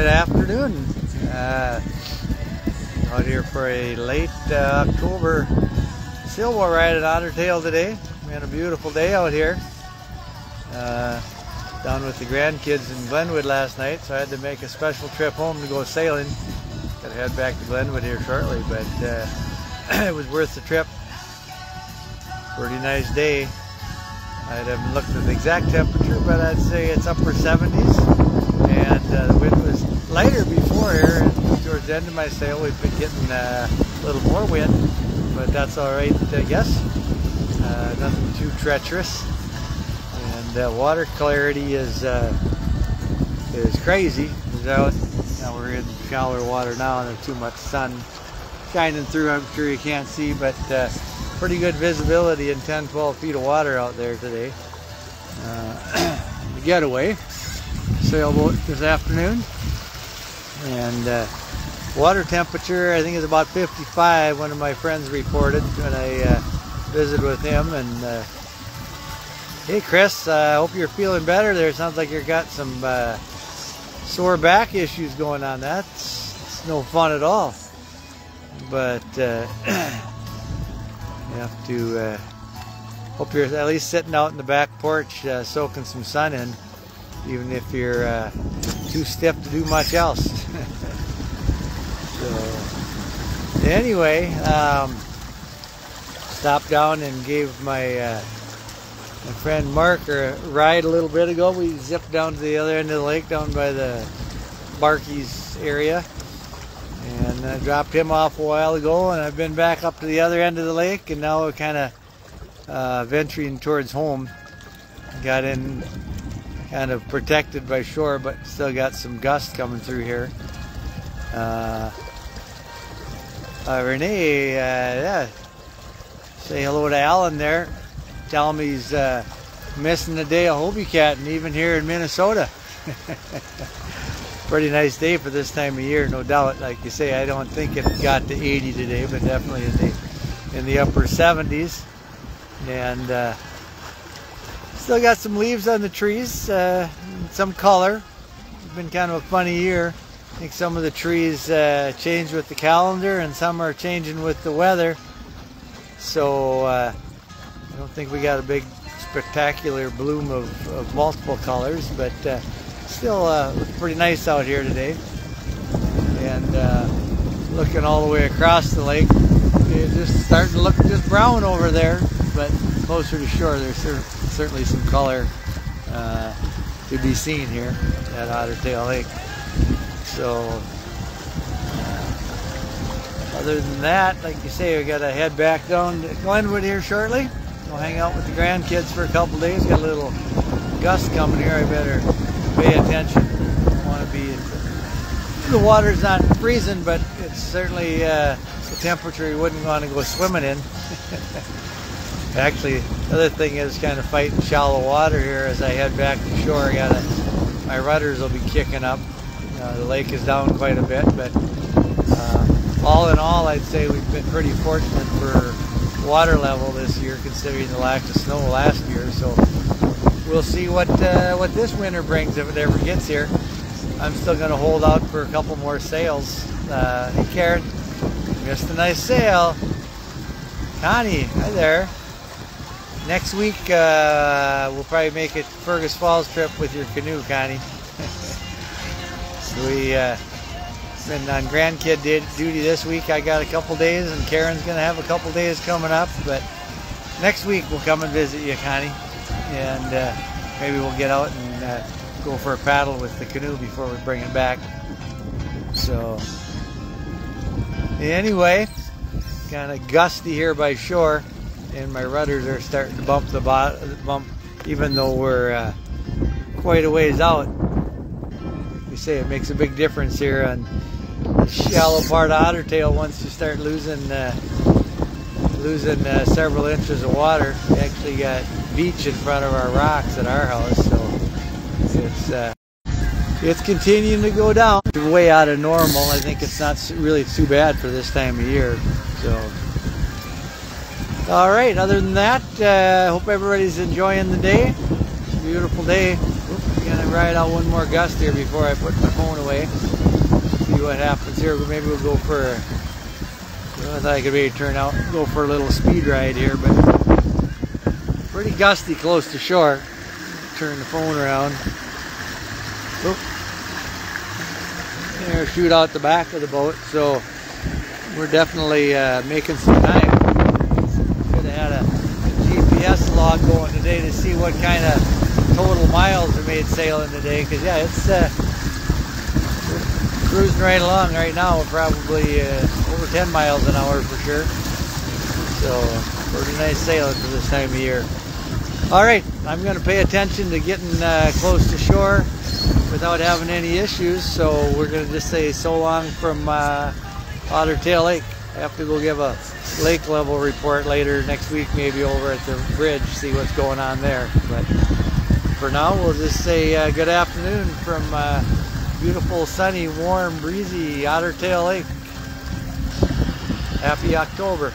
Good afternoon. Uh, out here for a late uh, October sailboat ride at Otter Tail today. We had a beautiful day out here. Uh, down with the grandkids in Glenwood last night, so I had to make a special trip home to go sailing. Gotta head back to Glenwood here shortly, but uh, it was worth the trip. Pretty nice day. I haven't looked at the exact temperature, but I'd say it's upper 70s. And uh, the wind was lighter before here. And towards the end of my sail, we've been getting uh, a little more wind, but that's all right, I guess. Uh, nothing too treacherous. And water clarity is uh, is crazy. Out, now we're in shallower water now, and there's too much sun shining through. I'm sure you can't see, but uh, pretty good visibility in 10, 12 feet of water out there today. Uh, the getaway sailboat this afternoon. And uh, water temperature, I think is about 55. One of my friends reported when I uh, visited with him. And uh, hey, Chris, I hope you're feeling better there. Sounds like you've got some uh, sore back issues going on. That's, that's no fun at all. But uh, you have to uh, hope you're at least sitting out in the back porch soaking some sun in, even if you're uh, too stiff to do much else. so, anyway, um, stopped down and gave my uh, my friend Mark a ride a little bit ago. We zipped down to the other end of the lake, down by the Barkeys area and dropped him off a while ago and I've been back up to the other end of the lake and now we're kind of uh, venturing towards home got in kind of protected by shore but still got some gust coming through here uh, uh, Renee uh, yeah say hello to Alan there tell him he's uh, missing the day of Hobie Cat and even here in Minnesota pretty nice day for this time of year, no doubt. Like you say, I don't think it got to 80 today, but definitely in the in the upper 70s. And uh, still got some leaves on the trees, uh, some color. It's been kind of a funny year. I think some of the trees uh, changed with the calendar, and some are changing with the weather. So uh, I don't think we got a big spectacular bloom of, of multiple colors, but uh, still uh, pretty nice out here today. And uh, looking all the way across the lake, it's just starting to look just brown over there, but closer to shore, there's certainly some color uh, to be seen here at Otter Tail Lake. So, uh, other than that, like you say, we got to head back down to Glenwood here shortly. We'll hang out with the grandkids for a couple days. Got a little gust coming here. I better pay attention. Don't want to be. The water's not freezing, but it's certainly uh, the temperature you wouldn't want to go swimming in. Actually, the other thing is kind of fighting shallow water here as I head back to shore. I gotta, my rudders will be kicking up. Uh, the lake is down quite a bit, but uh, all in all, I'd say we've been pretty fortunate for water level this year, considering the lack of snow last year. So we'll see what uh, what this winter brings if it ever gets here. I'm still going to hold out for a couple more sails. Uh, hey Karen, missed a nice sail. Connie, hi there. Next week uh, we'll probably make it Fergus Falls trip with your canoe, Connie. we uh, been on grandkid duty this week. I got a couple days, and Karen's going to have a couple days coming up. But next week we'll come and visit you, Connie and uh, maybe we'll get out and uh, go for a paddle with the canoe before we bring it back. So, anyway, kind of gusty here by shore, and my rudders are starting to bump the bump, even though we're uh, quite a ways out. You say it makes a big difference here on the shallow part of Otter Tail once you start losing uh, losing uh, several inches of water. We actually got beach in front of our rocks at our house, so it's uh, it's continuing to go down. Way out of normal. I think it's not really too bad for this time of year. So, all right. Other than that, uh, hope everybody's enjoying the day. Beautiful day. Oops, gonna ride out one more gust here before I put my phone away. See what happens here. Maybe we'll go for. A, I thought I could maybe turn out, go for a little speed ride here, but pretty gusty close to shore. Turn the phone around. Oop. There, shoot out the back of the boat. So we're definitely uh, making some time. Could have had a GPS log going today to see what kind of total miles we made sailing today. Because yeah, it's uh, cruising right along right now. Probably uh, over 10 miles an hour for sure. So pretty nice sailing for this time of year. All right, I'm going to pay attention to getting uh, close to shore without having any issues. So we're going to just say so long from uh, Otter Tail Lake. I have to go give a lake level report later next week, maybe over at the bridge, see what's going on there. But for now, we'll just say uh, good afternoon from uh, beautiful, sunny, warm, breezy Otter Tail Lake. Happy October.